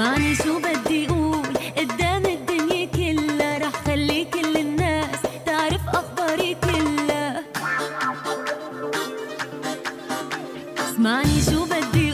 اسمعني شو بدي قدام الدنيا كلها رح خلي كل الناس تعرف أخباري كلها. اسمعني شو بدي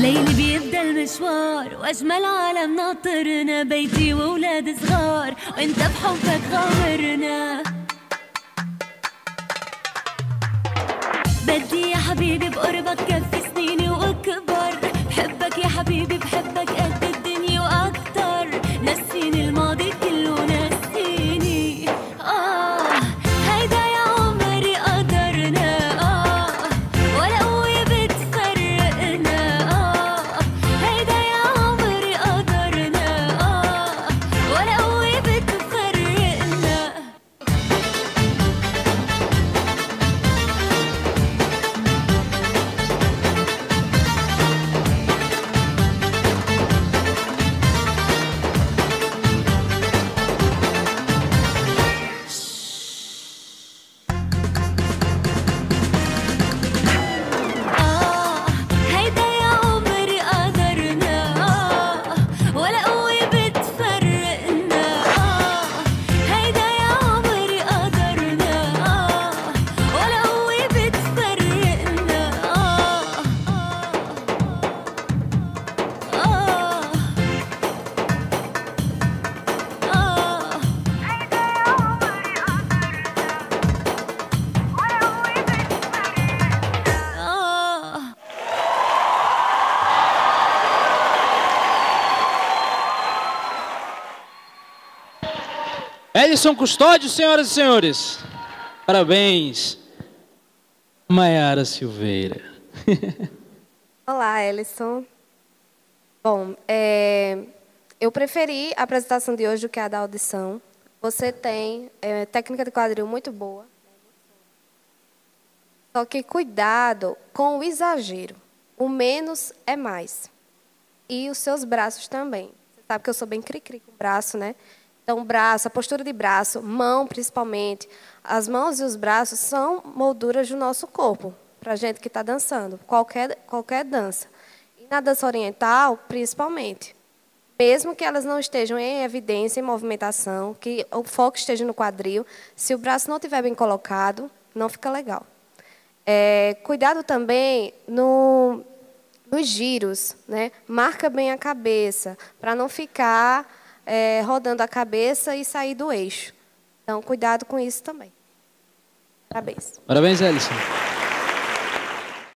ليلي بيبدأ المشوار وأجمل عالم ناطرنا بيتي وأولاد صغار وانت بحبك غامرنا بدي يا حبيبي بقربك كفي سنيني وأكبر. Edson Custódio, senhoras e senhores. Parabéns. Maiara Silveira. Olá, Ellison. Bom, é, eu preferi a apresentação de hoje do que a da audição. Você tem é, técnica de quadril muito boa. Só que cuidado com o exagero. O menos é mais. E os seus braços também. Você sabe que eu sou bem cri-cri com o braço, né? Então, braço, a postura de braço, mão principalmente. As mãos e os braços são molduras do nosso corpo, para a gente que está dançando, qualquer, qualquer dança. E na dança oriental, principalmente. Mesmo que elas não estejam em evidência, em movimentação, que o foco esteja no quadril, se o braço não estiver bem colocado, não fica legal. É, cuidado também no, nos giros, né? Marca bem a cabeça, para não ficar é, rodando a cabeça e sair do eixo. Então, cuidado com isso também. Parabéns. Parabéns, Ellison.